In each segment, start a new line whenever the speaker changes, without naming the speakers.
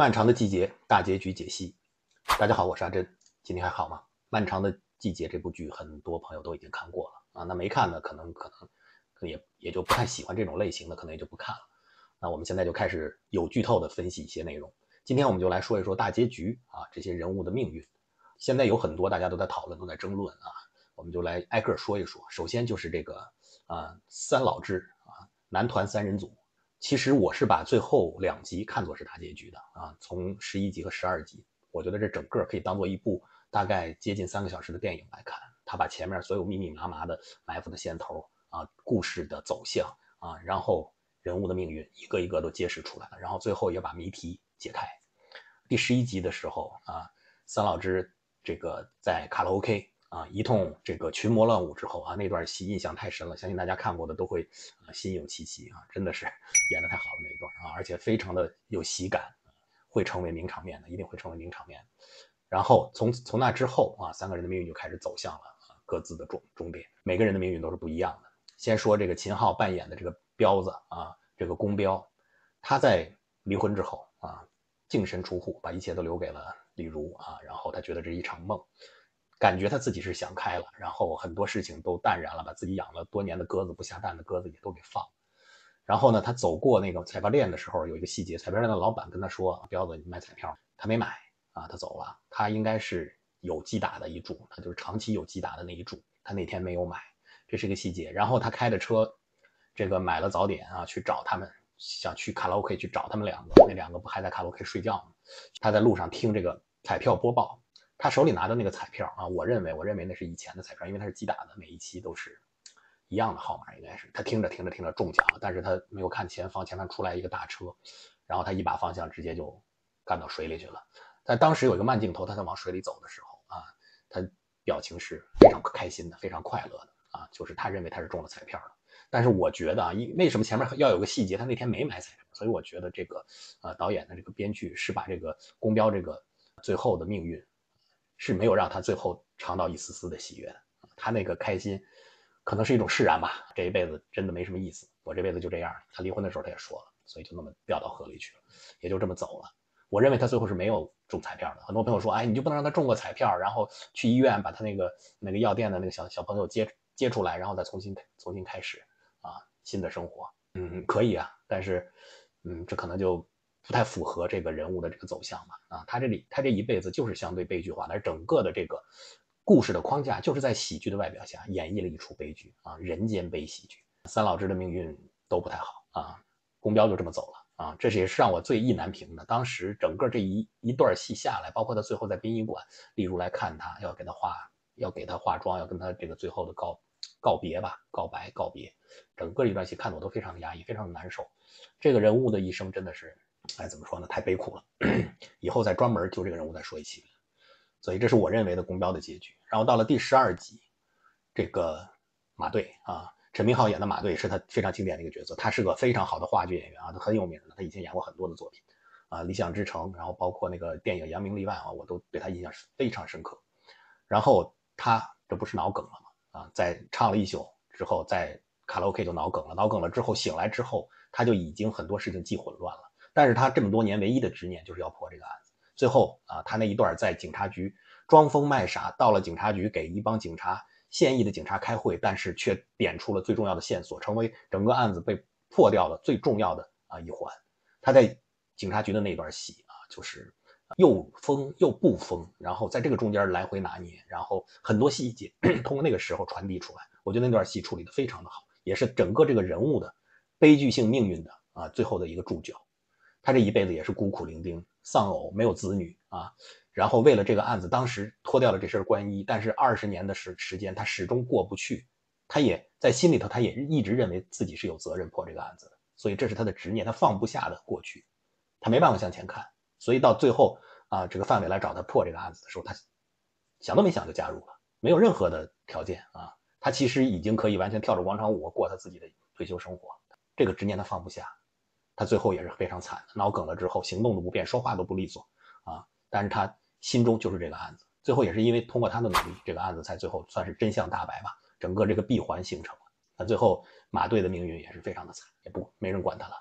漫长的季节大结局解析，大家好，我是阿珍，今天还好吗？漫长的季节这部剧很多朋友都已经看过了啊，那没看的可能可能可也也就不太喜欢这种类型的，可能也就不看了。那我们现在就开始有剧透的分析一些内容。今天我们就来说一说大结局啊，这些人物的命运。现在有很多大家都在讨论，都在争论啊，我们就来挨个说一说。首先就是这个啊，三老之啊，男团三人组。其实我是把最后两集看作是大结局的啊，从十一集和十二集，我觉得这整个可以当做一部大概接近三个小时的电影来看。他把前面所有密密麻麻的埋伏的线头啊，故事的走向啊，然后人物的命运一个一个都揭示出来了，然后最后也把谜题解开。第十一集的时候啊，三老之这个在卡拉 OK。啊，一通这个群魔乱舞之后啊，那段戏印象太深了，相信大家看过的都会啊心有戚戚啊，真的是演的太好了那一段啊，而且非常的有喜感，会成为名场面的，一定会成为名场面。然后从从那之后啊，三个人的命运就开始走向了各自的终终点，每个人的命运都是不一样的。先说这个秦昊扮演的这个彪子啊，这个宫彪，他在离婚之后啊，净身出户，把一切都留给了李儒啊，然后他觉得这是一场梦。感觉他自己是想开了，然后很多事情都淡然了，把自己养了多年的鸽子不下蛋的鸽子也都给放。然后呢，他走过那个彩票店的时候，有一个细节，彩票店的老板跟他说：“彪子，你买彩票。”他没买啊，他走了。他应该是有击打的一注，他就是长期有击打的那一注，他那天没有买，这是一个细节。然后他开着车，这个买了早点啊，去找他们，想去卡拉 OK 去找他们两个，那两个不还在卡拉 OK 睡觉吗？他在路上听这个彩票播报。他手里拿的那个彩票啊，我认为，我认为那是以前的彩票，因为他是机打的，每一期都是一样的号码，应该是。他听着听着听着中奖了，但是他没有看前方，前方出来一个大车，然后他一把方向直接就干到水里去了。但当时有一个慢镜头，他在往水里走的时候啊，他表情是非常开心的，非常快乐的啊，就是他认为他是中了彩票的。但是我觉得啊，因为什么前面要有个细节，他那天没买彩票，所以我觉得这个呃导演的这个编剧是把这个公标这个最后的命运。是没有让他最后尝到一丝丝的喜悦，他那个开心，可能是一种释然吧。这一辈子真的没什么意思，我这辈子就这样。他离婚的时候他也说了，所以就那么掉到河里去了，也就这么走了。我认为他最后是没有中彩票的。很多朋友说，哎，你就不能让他中个彩票，然后去医院把他那个那个药店的那个小小朋友接接出来，然后再重新重新开始啊新的生活？嗯，可以啊，但是，嗯，这可能就。不太符合这个人物的这个走向嘛？啊，他这里他这一辈子就是相对悲剧化的，而整个的这个故事的框架就是在喜剧的外表下演绎了一出悲剧啊，人间悲喜剧。三老之的命运都不太好啊，公彪就这么走了啊，这是也是让我最意难平的。当时整个这一一段戏下来，包括他最后在殡仪馆，例如来看他，要给他化，要给他化妆，要跟他这个最后的告告别吧，告白告别，整个一段戏看的我都非常的压抑，非常的难受。这个人物的一生真的是。哎，怎么说呢？太悲苦了，以后再专门就这个人物再说一期。所以这是我认为的宫标的结局。然后到了第十二集，这个马队啊，陈明昊演的马队是他非常经典的一个角色。他是个非常好的话剧演员啊，他很有名的。他以前演过很多的作品啊，《理想之城》，然后包括那个电影《扬名立万》啊，我都对他印象是非常深刻。然后他这不是脑梗了吗？啊，在唱了一宿之后，在卡拉 OK 就脑梗了。脑梗了之后醒来之后，他就已经很多事情记混乱了。但是他这么多年唯一的执念就是要破这个案子。最后啊，他那一段在警察局装疯卖傻，到了警察局给一帮警察现役的警察开会，但是却点出了最重要的线索，成为整个案子被破掉的最重要的啊一环。他在警察局的那段戏啊，就是又疯又不疯，然后在这个中间来回拿捏，然后很多细节 通过那个时候传递出来。我觉得那段戏处理的非常的好，也是整个这个人物的悲剧性命运的啊最后的一个注脚。他这一辈子也是孤苦伶仃、丧偶，没有子女啊。然后为了这个案子，当时脱掉了这身官衣，但是二十年的时时间，他始终过不去。他也在心里头，他也一直认为自己是有责任破这个案子的，所以这是他的执念，他放不下的过去，他没办法向前看。所以到最后啊，这个范伟来找他破这个案子的时候，他想都没想就加入了，没有任何的条件啊。他其实已经可以完全跳着广场舞过他自己的退休生活，这个执念他放不下。他最后也是非常惨的，脑梗了之后行动都不便，说话都不利索啊！但是他心中就是这个案子，最后也是因为通过他的努力，这个案子才最后算是真相大白吧，整个这个闭环形成了。那最后马队的命运也是非常的惨，也不没人管他了。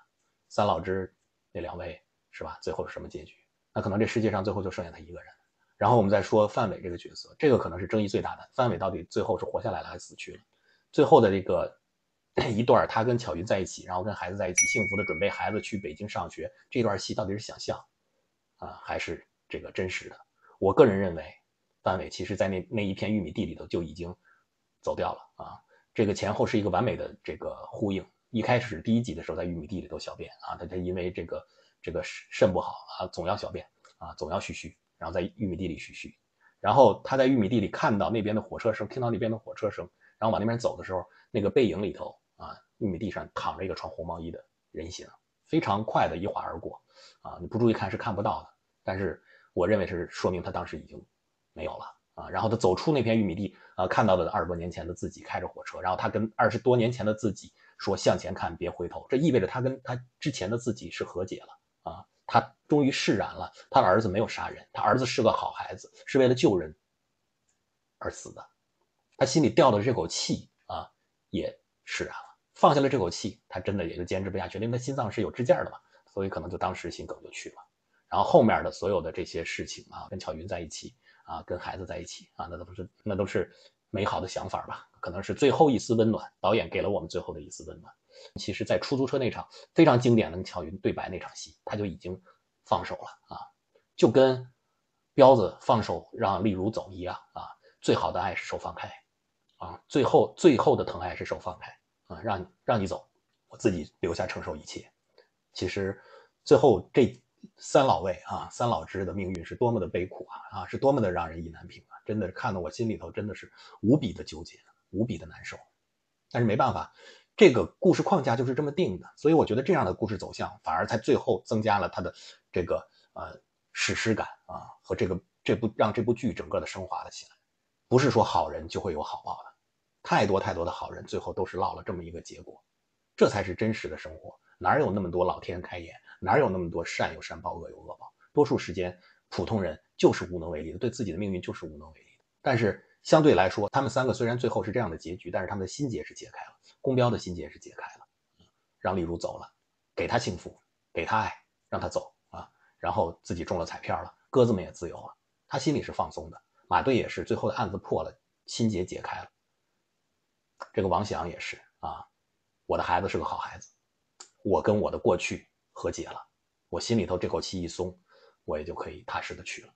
三老之那两位是吧？最后是什么结局？那可能这世界上最后就剩下他一个人。然后我们再说范伟这个角色，这个可能是争议最大的。范伟到底最后是活下来了还是死去了？最后的这个 一段，他跟巧云在一起，然后跟孩子在一起，幸福的准备孩子去北京上学，这段戏到底是想象啊，还是这个真实的？我个人认为，范伟其实在那那一片玉米地里头就已经走掉了啊。这个前后是一个完美的这个呼应。一开始第一集的时候，在玉米地里头小便啊，他他因为这个这个肾不好啊，总要小便啊，总要嘘嘘。然后在玉米地里嘘嘘，然后他在玉米地里看到那边的火车声，听到那边的火车声，然后往那边走的时候，那个背影里头，玉米地上躺着一个穿红毛衣的人形，非常快的一划而过，啊，你不注意看是看不到的，但是我认为是说明他当时已经没有了啊。然后他走出那片玉米地啊，看到的二十多年前的自己开着火车，然后他跟二十多年前的自己说向前看，别回头，这意味着他跟他之前的自己是和解了啊。他终于释然了，他的儿子没有杀人，他儿子是个好孩子，是为了救人而死的。他心里吊的这口气啊，也释然了，放下了这口气，他真的也就坚持不下去，因为他心脏是有支架的嘛，所以可能就当时心梗就去了。然后后面的所有的这些事情啊，跟巧云在一起啊，跟孩子在一起啊，那都是那都是美好的想法吧，可能是最后一丝温暖，导演给了我们最后的一丝温暖。其实，在出租车那场非常经典的跟乔云对白那场戏，他就已经放手了啊，就跟彪子放手让丽茹走一样啊。最好的爱是手放开啊，最后最后的疼爱是手放开啊，让让你走，我自己留下承受一切。其实最后这三老位啊，三老之的命运是多么的悲苦啊啊，是多么的让人意难平啊！真的是看得我心里头真的是无比的纠结，无比的难受。但是没办法。这个故事框架就是这么定的，所以我觉得这样的故事走向反而在最后增加了它的这个呃史诗感啊和这个这部让这部剧整个的升华了起来。不是说好人就会有好报的，太多太多的好人最后都是落了这么一个结果，这才是真实的生活，哪有那么多老天开眼，哪有那么多善有善报恶有恶报？多数时间普通人就是无能为力的，对自己的命运就是无能为力的。但是相对来说，他们三个虽然最后是这样的结局，但是他们的心结是解开了。公标的心结是解开了，让丽茹走了，给他幸福，给他爱，让他走啊，然后自己中了彩票了，鸽子们也自由了，他心里是放松的。马队也是，最后的案子破了，心结解开了。这个王响也是啊，我的孩子是个好孩子，我跟我的过去和解了，我心里头这口气一松，我也就可以踏实的去了。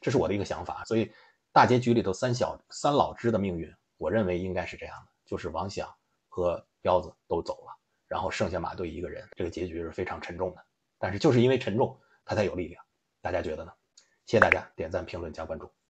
这是我的一个想法，所以大结局里头三小三老之的命运，我认为应该是这样的，就是王响。和彪子都走了，然后剩下马队一个人，这个结局是非常沉重的。但是就是因为沉重，他才有力量。大家觉得呢？谢谢大家点赞、评论、加关注。